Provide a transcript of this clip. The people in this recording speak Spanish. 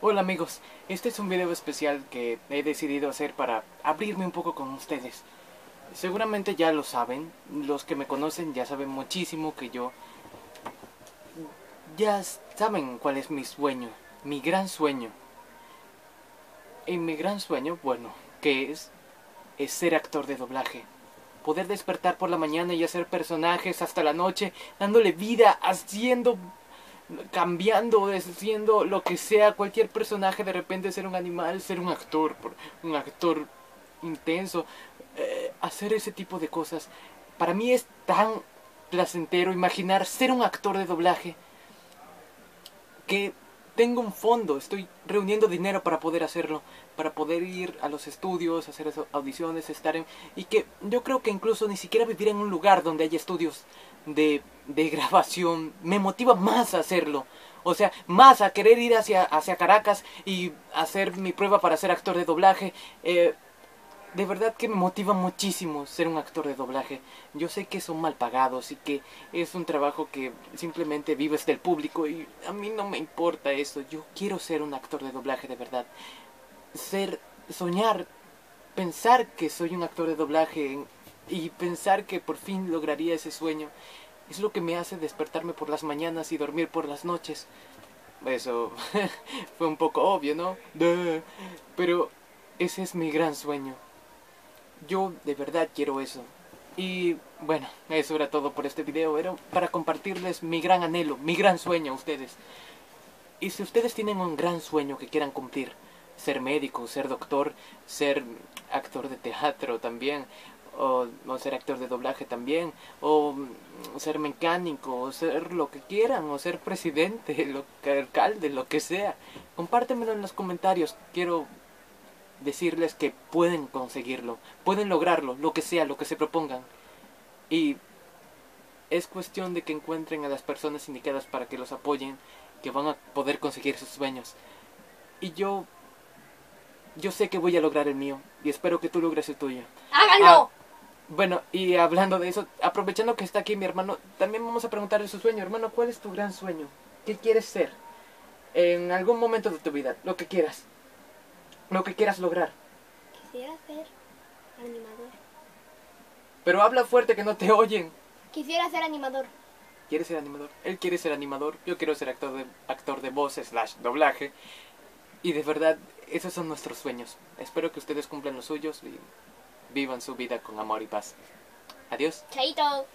Hola amigos, este es un video especial que he decidido hacer para abrirme un poco con ustedes. Seguramente ya lo saben, los que me conocen ya saben muchísimo que yo... Ya saben cuál es mi sueño, mi gran sueño. Y mi gran sueño, bueno, que es, es ser actor de doblaje. Poder despertar por la mañana y hacer personajes hasta la noche, dándole vida, haciendo cambiando, haciendo lo que sea, cualquier personaje, de repente ser un animal, ser un actor, un actor intenso, eh, hacer ese tipo de cosas. Para mí es tan placentero imaginar ser un actor de doblaje que tengo un fondo, estoy reuniendo dinero para poder hacerlo, para poder ir a los estudios, hacer audiciones, estar en... Y que yo creo que incluso ni siquiera vivir en un lugar donde haya estudios de, de grabación me motiva más a hacerlo. O sea, más a querer ir hacia, hacia Caracas y hacer mi prueba para ser actor de doblaje. Eh, de verdad que me motiva muchísimo ser un actor de doblaje. Yo sé que son mal pagados y que es un trabajo que simplemente vives del público y a mí no me importa eso. Yo quiero ser un actor de doblaje de verdad. Ser, soñar, pensar que soy un actor de doblaje y pensar que por fin lograría ese sueño es lo que me hace despertarme por las mañanas y dormir por las noches. Eso fue un poco obvio, ¿no? Pero ese es mi gran sueño. Yo de verdad quiero eso. Y bueno, eso era todo por este video. Era para compartirles mi gran anhelo, mi gran sueño a ustedes. Y si ustedes tienen un gran sueño que quieran cumplir, ser médico, ser doctor, ser actor de teatro también, o, ser actor de doblaje también, o ser mecánico, o ser lo que quieran, o ser presidente, lo, alcalde, lo que sea. Compártemelo en los comentarios. Quiero decirles que pueden conseguirlo, pueden lograrlo, lo que sea, lo que se propongan. Y es cuestión de que encuentren a las personas indicadas para que los apoyen, que van a poder conseguir sus sueños. Y yo yo sé que voy a lograr el mío y espero que tú logres el tuyo. ¡Háganlo! Ah, bueno, y hablando de eso, aprovechando que está aquí mi hermano, también vamos a preguntarle su sueño. Hermano, ¿cuál es tu gran sueño? ¿Qué quieres ser? En algún momento de tu vida, lo que quieras lo que quieras lograr. Quisiera ser animador. Pero habla fuerte que no te oyen. Quisiera ser animador. ¿Quieres ser animador? Él quiere ser animador. Yo quiero ser actor de, actor de voz slash doblaje. Y de verdad, esos son nuestros sueños. Espero que ustedes cumplan los suyos y vivan su vida con amor y paz. Adiós. Chaito.